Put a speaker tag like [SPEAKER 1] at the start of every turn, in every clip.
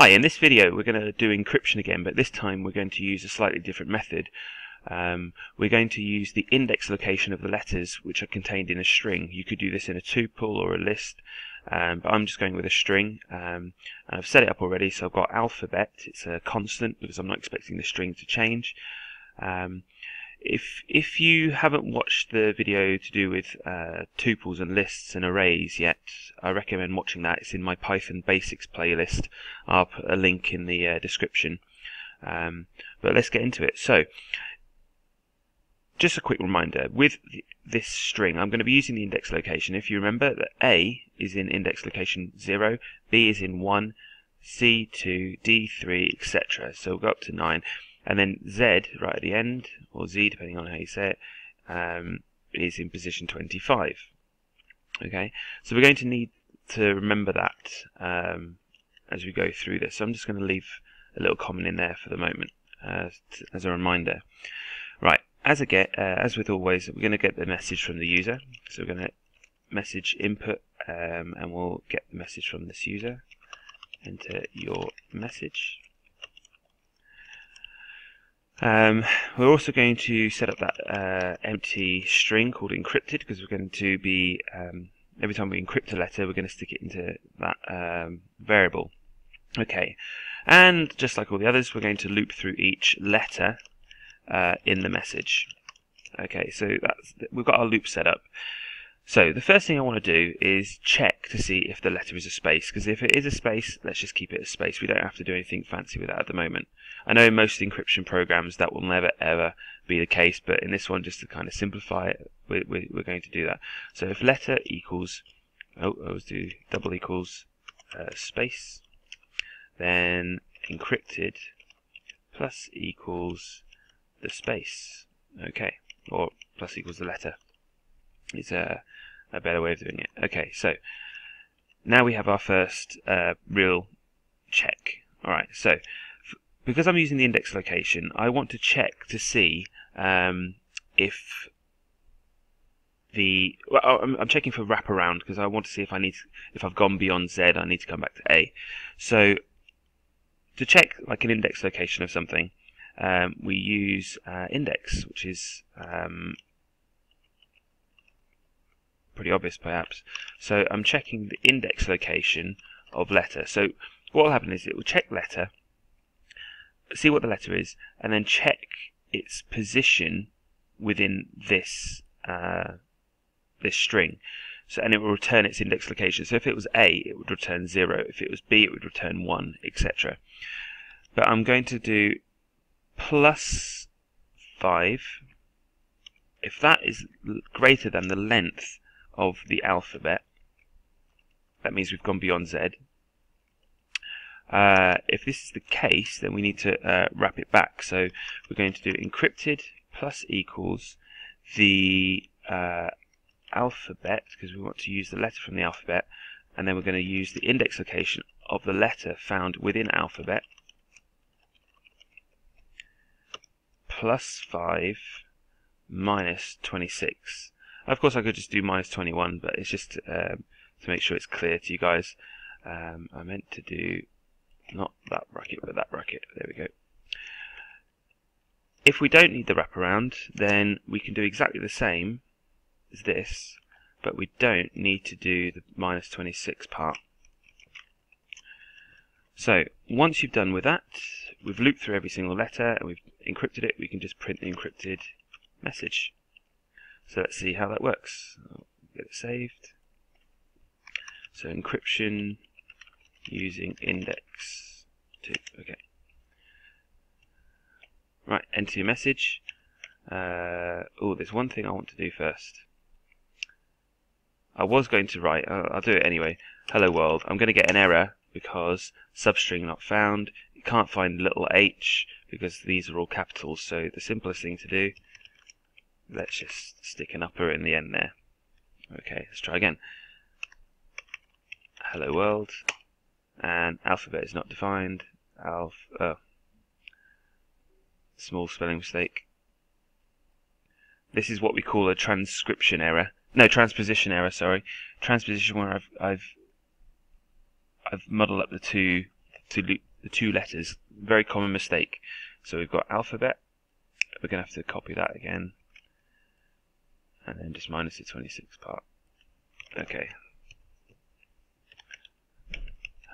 [SPEAKER 1] Hi, in this video we're going to do encryption again, but this time we're going to use a slightly different method. Um, we're going to use the index location of the letters which are contained in a string. You could do this in a tuple or a list, um, but I'm just going with a string. Um, I've set it up already, so I've got alphabet. It's a constant because I'm not expecting the string to change. Um, if if you haven't watched the video to do with uh, tuples and lists and arrays yet, I recommend watching that. It's in my Python Basics playlist. I'll put a link in the uh, description. Um, but let's get into it. So, just a quick reminder with this string, I'm going to be using the index location. If you remember that A is in index location 0, B is in 1, C 2, D 3, etc. So we'll go up to 9. And then Z, right at the end, or Z, depending on how you say it, um, is in position 25. Okay, so we're going to need to remember that um, as we go through this. So I'm just going to leave a little comment in there for the moment uh, as a reminder. Right, as I get, uh, as with always, we're going to get the message from the user. So we're going to message input, um, and we'll get the message from this user. Enter your message. Um, we're also going to set up that uh, empty string called encrypted because we're going to be, um, every time we encrypt a letter, we're going to stick it into that um, variable. Okay, and just like all the others, we're going to loop through each letter uh, in the message. Okay, so that's we've got our loop set up. So the first thing I want to do is check to see if the letter is a space, because if it is a space, let's just keep it a space. We don't have to do anything fancy with that at the moment. I know in most encryption programs that will never ever be the case, but in this one, just to kind of simplify it, we're, we're going to do that. So if letter equals, oh, let's do double equals uh, space, then encrypted plus equals the space, okay, or plus equals the letter. It's a a better way of doing it. Okay, so now we have our first uh, real check. Alright, so because I'm using the index location, I want to check to see um, if the well, oh, I'm, I'm checking for wraparound because I want to see if I need to, if I've gone beyond Z, I need to come back to A. So to check like an index location of something, um, we use uh, index, which is um, pretty obvious perhaps. So I'm checking the index location of letter. So what will happen is it will check letter, see what the letter is, and then check its position within this uh, this string. So, and it will return its index location. So if it was A, it would return 0. If it was B, it would return 1, etc. But I'm going to do plus 5. If that is greater than the length of the alphabet. That means we've gone beyond Z. Uh, if this is the case, then we need to uh, wrap it back. So we're going to do encrypted plus equals the uh, alphabet, because we want to use the letter from the alphabet, and then we're going to use the index location of the letter found within alphabet, plus 5 minus 26. Of course, I could just do minus 21, but it's just um, to make sure it's clear to you guys. Um, I meant to do not that bracket, but that bracket. There we go. If we don't need the wraparound, then we can do exactly the same as this, but we don't need to do the minus 26 part. So once you've done with that, we've looped through every single letter and we've encrypted it, we can just print the encrypted message. So let's see how that works. Get it saved. So encryption using index 2. Okay. Right, enter your message. Uh, oh, there's one thing I want to do first. I was going to write, uh, I'll do it anyway. Hello world. I'm going to get an error because substring not found. You can't find little h because these are all capitals. So the simplest thing to do let's just stick an upper in the end there. Okay, let's try again. Hello world, and alphabet is not defined. Alph, oh, small spelling mistake. This is what we call a transcription error. No, transposition error. Sorry, transposition where I've I've I've muddled up the two two the two letters. Very common mistake. So we've got alphabet. We're going to have to copy that again. And then just minus the 26 part. Okay.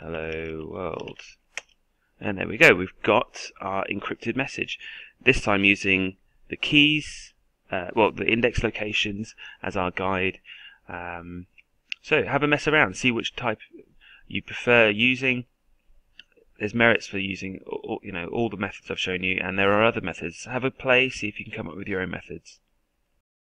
[SPEAKER 1] Hello world. And there we go. We've got our encrypted message. This time using the keys, uh, well, the index locations as our guide. Um, so have a mess around. See which type you prefer using. There's merits for using, you know, all the methods I've shown you, and there are other methods. Have a play. See if you can come up with your own methods.